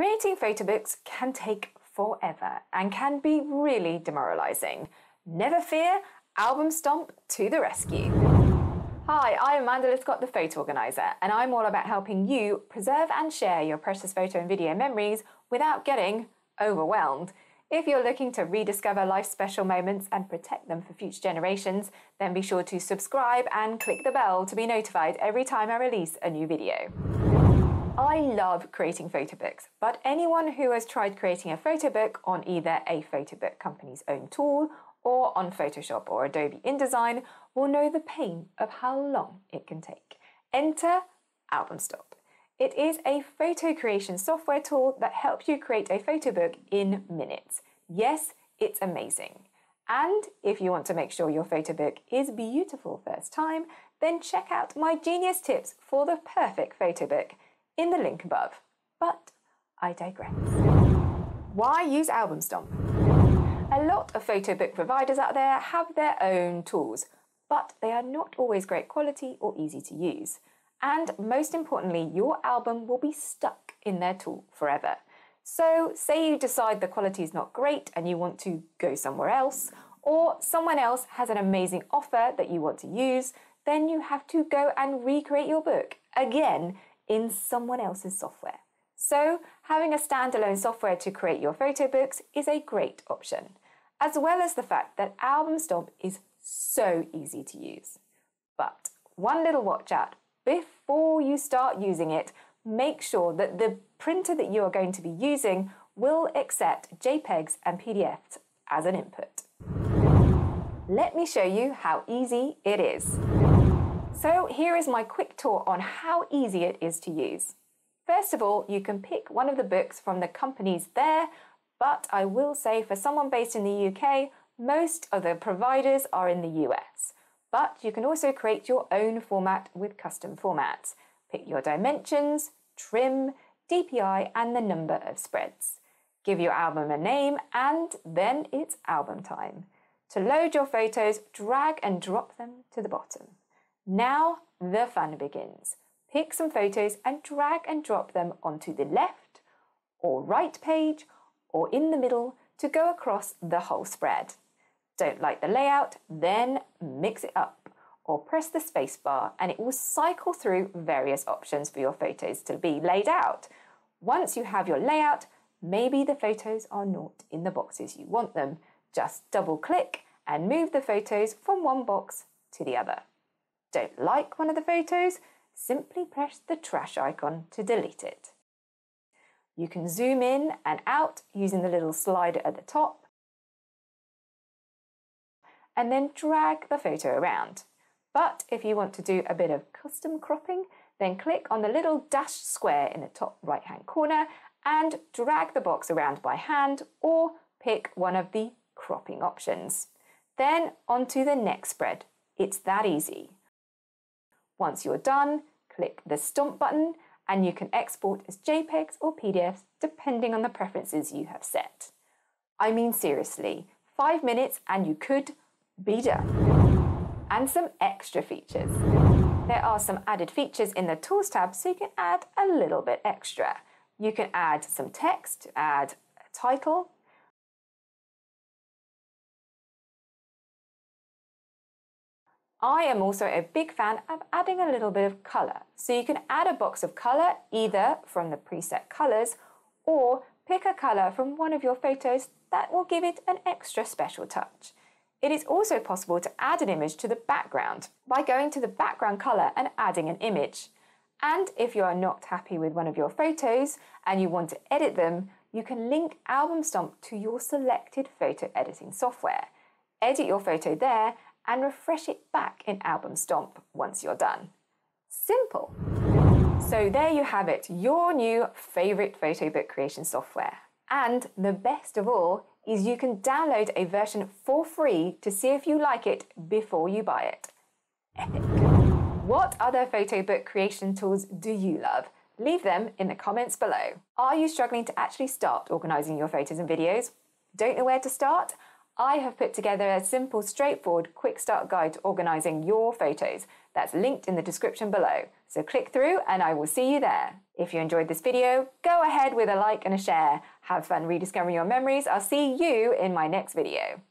Creating photo books can take forever and can be really demoralising. Never fear, Album Stomp to the rescue. Hi, I'm Amanda Littlecott, the photo organiser, and I'm all about helping you preserve and share your precious photo and video memories without getting overwhelmed. If you're looking to rediscover life's special moments and protect them for future generations, then be sure to subscribe and click the bell to be notified every time I release a new video. I love creating photo books, but anyone who has tried creating a photo book on either a photo book company's own tool or on Photoshop or Adobe InDesign will know the pain of how long it can take. Enter AlbumStomp. It is a photo creation software tool that helps you create a photo book in minutes. Yes, it's amazing. And if you want to make sure your photo book is beautiful first time, then check out my genius tips for the perfect photo book in the link above. But I digress. Why use Album Stomp? A lot of photo book providers out there have their own tools, but they are not always great quality or easy to use. And most importantly, your album will be stuck in their tool forever. So, say you decide the quality is not great and you want to go somewhere else, or someone else has an amazing offer that you want to use, then you have to go and recreate your book again in someone else's software. So, having a standalone software to create your photo books is a great option, as well as the fact that Album Stomp is so easy to use. But one little watch out before you start using it, make sure that the printer that you are going to be using will accept JPEGs and PDFs as an input. Let me show you how easy it is. So here is my quick tour on how easy it is to use. First of all, you can pick one of the books from the companies there, but I will say for someone based in the UK, most of the providers are in the US. But you can also create your own format with custom formats. Pick your dimensions, trim, DPI, and the number of spreads. Give your album a name, and then it's album time. To load your photos, drag and drop them to the bottom. Now the fun begins. Pick some photos and drag and drop them onto the left or right page or in the middle to go across the whole spread. Don't like the layout? Then mix it up or press the spacebar and it will cycle through various options for your photos to be laid out. Once you have your layout, maybe the photos are not in the boxes you want them. Just double click and move the photos from one box to the other. Don't like one of the photos? Simply press the trash icon to delete it. You can zoom in and out using the little slider at the top and then drag the photo around. But if you want to do a bit of custom cropping, then click on the little dashed square in the top right hand corner and drag the box around by hand or pick one of the cropping options. Then onto the next spread. It's that easy. Once you're done, click the stomp button and you can export as JPEGs or PDFs depending on the preferences you have set. I mean seriously, five minutes and you could be done. And some extra features. There are some added features in the Tools tab so you can add a little bit extra. You can add some text, add a title, I am also a big fan of adding a little bit of colour. So you can add a box of colour either from the preset colours or pick a colour from one of your photos that will give it an extra special touch. It is also possible to add an image to the background by going to the background colour and adding an image. And if you are not happy with one of your photos and you want to edit them, you can link Album Stomp to your selected photo editing software. Edit your photo there and refresh it back in Album Stomp once you're done. Simple. So there you have it, your new favourite photo book creation software. And the best of all is you can download a version for free to see if you like it before you buy it. Epic. What other photo book creation tools do you love? Leave them in the comments below. Are you struggling to actually start organising your photos and videos? Don't know where to start? I have put together a simple, straightforward, quick start guide to organising your photos that's linked in the description below. So click through and I will see you there. If you enjoyed this video, go ahead with a like and a share. Have fun rediscovering your memories. I'll see you in my next video.